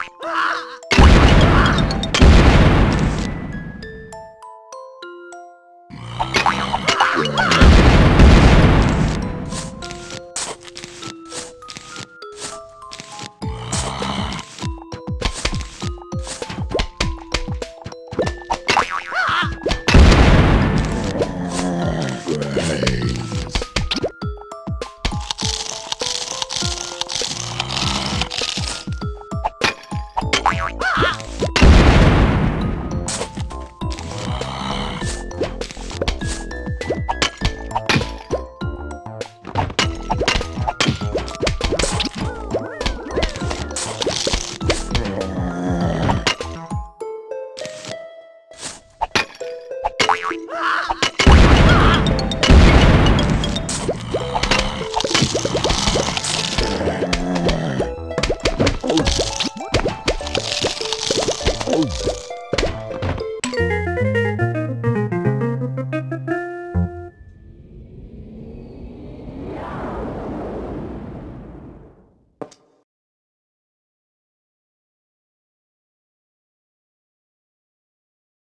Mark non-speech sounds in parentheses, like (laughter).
(laughs) Ah! Oh.